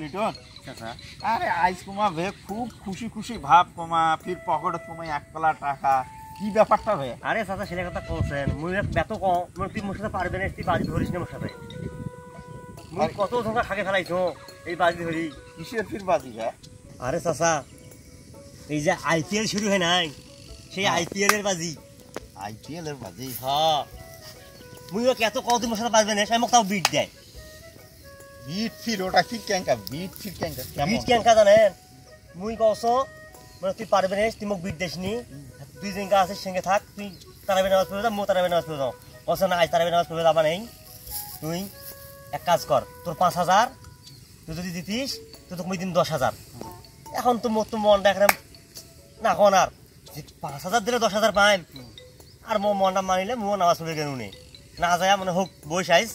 লিটন। আরে আইস কুমা ভে খুব খুশি খুশি ভাব কুমা ফির পকেটত কুমা এক কলা টাকা। কি ব্যাপারটা ভে আরে চাচা ছেলে কথা কলছেন মুই বেত কম মানে তুই মোর সাথে পারবে না তুই বাজি ধরিস না মোর সাথে। মুই কত ধোকা খাকে ফেলাইছো এই বাজি ধরি। কিসের ফির বাজি ভে আরে চাচা এই যে আইপিএল শুরু হয় নাই সেই হ্যাঁ। আইপিএল এর বাজি। আইপিএল এর বাজি? হ্যাঁ। মুই কত মোর সাথে পারবে না সে মোক তাও বিট দেয়। বিট ফির ওটা কি ক্যাঙ্কা বিট ফির ক্যাঙ্কা বিট কেনকা জানেন? মুই কস মানে তুই পারবে না তুই মোক বিট দেসনি তুই যেনকা আছিস সঙ্গে থাক তুই তারাবে নামাজ পড়ে যা মো তারাবে নামাজ পড়ে যাও। কস না আজ তারাবে নামাজ পড়ে যাবা নেই। তুই এক কাজ কর তোর পাঁচ হাজার তুই যদি দিতিস তো তোকে মুই দিন দশ হাজার। এখন তো মোর তো মনটা এখানে না এখন আর। পাঁচ হাজার দিলে দশ হাজার পাইম আর মো মনটা মানিলে মো নামাজ পড়ে গেল নে না যায় মানে হোক বই আইস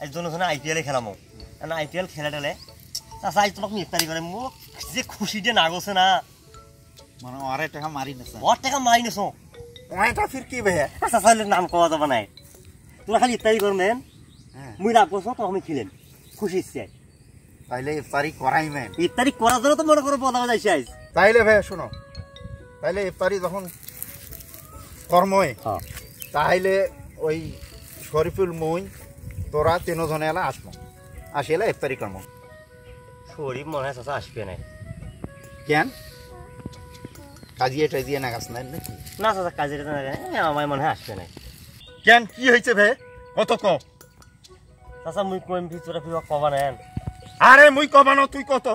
আজ জন্য জন্য আইপিএলে খেলামো না আইপিএল খেলা টেলে। চাচা আজ তোমাকে ইফতারি করে মোক যে খুশি যে নাগছে না। মানে আরে টাকা মারি না ওর টাকা মারি নেছো ওইটা ফির কি ভে চাচা নাম কওয়া যাবে নাই। তোরা খালি ইফতারি করবেন মুই করছ তো আমি খিলেন খুশি ইচ্ছে তাইলে ইফতারি করাই মেন। ইফতারি করার জন্য তো মনে করো বলা যাইছে আজ। তাইলে ভাই শোনো। তাইলে ইফতারি যখন কর্মই তাইলে ওই শরীফুল মই তোরা তিনজনে এলা আসব আসি এলা ইফতারি কর্ম। শরীর মনে হয় চাচা আসবে নাই। কেন? কাজিয়ে টাজিয়ে না গাছ নাই নাকি? না চাচা কাজের আমার মনে হয় আসবে নাই। কেন? কি হয়েছে ভে কত ক। চাচা মুই কইম ভিতরে ফিবা কবা নেন আরে মুই কবানো তুই কত?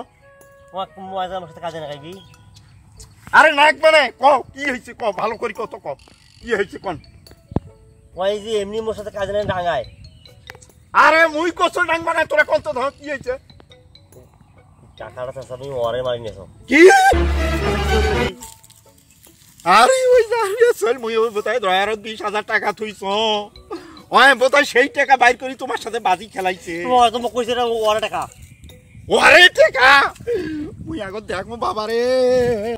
মই আজ আমার সাথে কাজে নাকাইবি আরে নাক মানে ক কি হয়েছে ক? ভালো করি কত ক? কি হয়েছে কোন? ওই যে এমনি মোর সাথে কাজে নেন ডাঙায়। আরে মুই কত ডাং মানে তোরা কত ধর কি হয়েছে টাকাটা চাচা তুমি ওরে মারি নেছো। কি? আরে ওই যাবে চল মুই ওই বোধহয় দয়ার বিশ হাজার টাকা থুইছ ওই বোধহয় সেই টাকা বাইর করি তোমার সাথে বাজি খেলাইছে। তোমার তো মোক কইছে এটা ওরে টাকা। ওরে টাকা? মুই আগত দেখব বাবা রে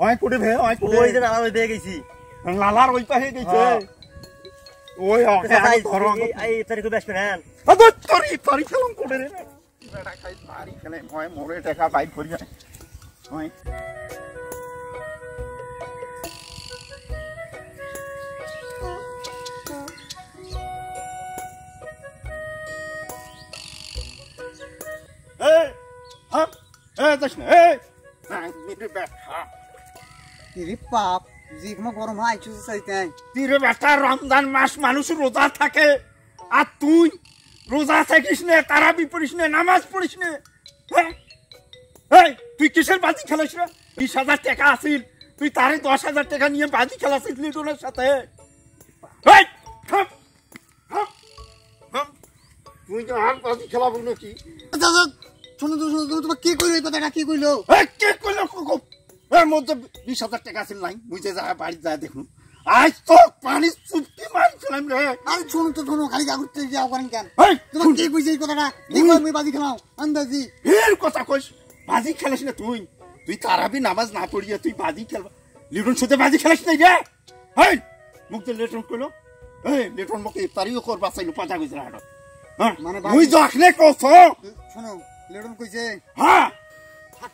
ওই কুড়ি ভে ওই কুড়ি ওই যে নালা ওই দিয়ে গেছি। লালার ওই পাহে গেছে। হ্যাঁ। ওই চাচা, এই- ঘর এই- এই ইফতারি করে আসবে নেন তোর ইফতারি খেলাম করে রে বেটা খাই মারি খেলে মই মোরে টাকা বাইর করি ওই এই হাম এই যাস না এই না যেখানে গরম হয় আইছু চাইতে তীরে বেটা রমজান মাস মানুষ রোজা থাকে। আর তুই রোজা থাকিস নে তারাবি পড়িস নে নামাজ পড়িস নে? হ্যাঁ? তুই কিসের বাজি খেলাস রে বিশ হাজার টাকা আসিল তুই তারে দশ হাজার টাকা নিয়ে বাজি খেলাছিস লিটনের সাথে? এই, থাম, থাম, থাম। তুই তো আর বাজি খেলাবো নাকি? দাদা শোনো তো শোনো তো তোমার কে কইলো এই কথাটা কে কইলো এই, কে কইলো? এর মধ্যে বিশ হাজার টাকা আসিল নাই বুঝে যা বাড়ি দেখুন। আজ তো পানি চুপটি মারছিলাম রে। আরে শোনো তো শোনো খালি যা যাও করেন কেন? তোমার কে কইছে এই কথাটা? আমি বাজি খেলাও আন্দাজি। এর কথা কইস বাজি খেলিস না তুই। তুই তারাবি নামাজ না পড়িয়ে তুই বাজি খেলবা লিটন সাথে বাজি খেলিস নাই রে। হেই মুখ দিয়ে লিটন কইলো। এই লিটন মুখে ইফতারিও কর বাঁচাইলো পাঁচা গেছে হাট। হ্যাঁ মানে মুই যখনে কছ শোনো লেডন কইছে হ্যাঁ।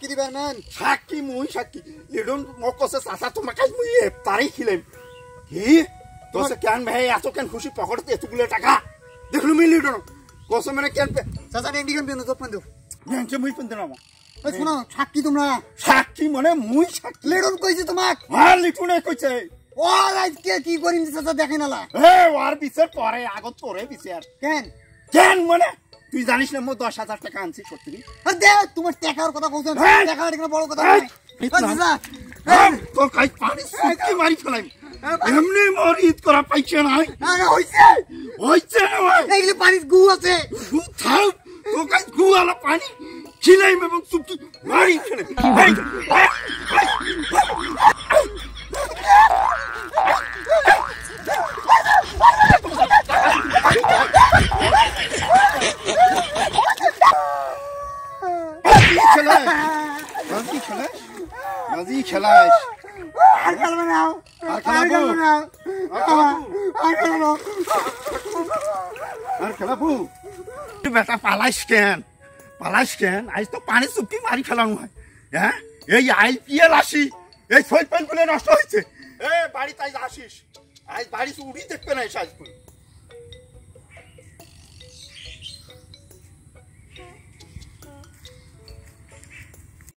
সাক্ষী দিবেন মান সাক্ষী মুই সাক্ষী। লিটন মোক কছে চাচা তোমাকে মুই ইফতারি খিলাম কি? তোসে কেন ভাই এত কেন খুশি পকেটে এতগুলো টাকা? দেখলু মি লিটন কছে মানে কেন চাচা ডেন্ডি কেন পেনো তো পেনো ব্যাংকে মুই না ওই শোনো সাক্ষী তোমরা সাক্ষী মানে মুই সাক্ষী। লেডন কইছে তোমাক। হ্যাঁ লিটুনে কইছে ও আজকে কি করিম চাচা দেখে নালা। হে ওর বিচার পরে আগত তোরে বিচার কেন? কেন মানে? তুই জানিস না মো দশ হাজার টাকা আনছি সত্যি। দে তোমার টাকার কথা এই! টাকা এটা বড় কথা তোর কাজ পানি সুটকি মারি ফেলাই এমনি মোর ঈদ করা পাইছে নাই আরে হইছে। হইছে না পানির গু আছে। থাম তোর কাজ গুয়ালা পানি খিলাইম এবং সুটকি মারি ফেলে এই, এই, বাজি খেলাস বাজি খেলাস বাজি খেলাস আর খেলবে না। আর খেলাবো? না। আর খেলাবো? আর খেলবে। তুই বেটা পালাইস কেন? পালাস কেন? আজ তো পানি চুপকি মারি ফেলানো হয় হ্যাঁ? এই আইপিএল আসি। এই শৈল পেনগুলো নষ্ট হয়েছে। এ বাড়ি তাই আসিস। আজ বাড়ি উড়ি দেখতে না এসে আজ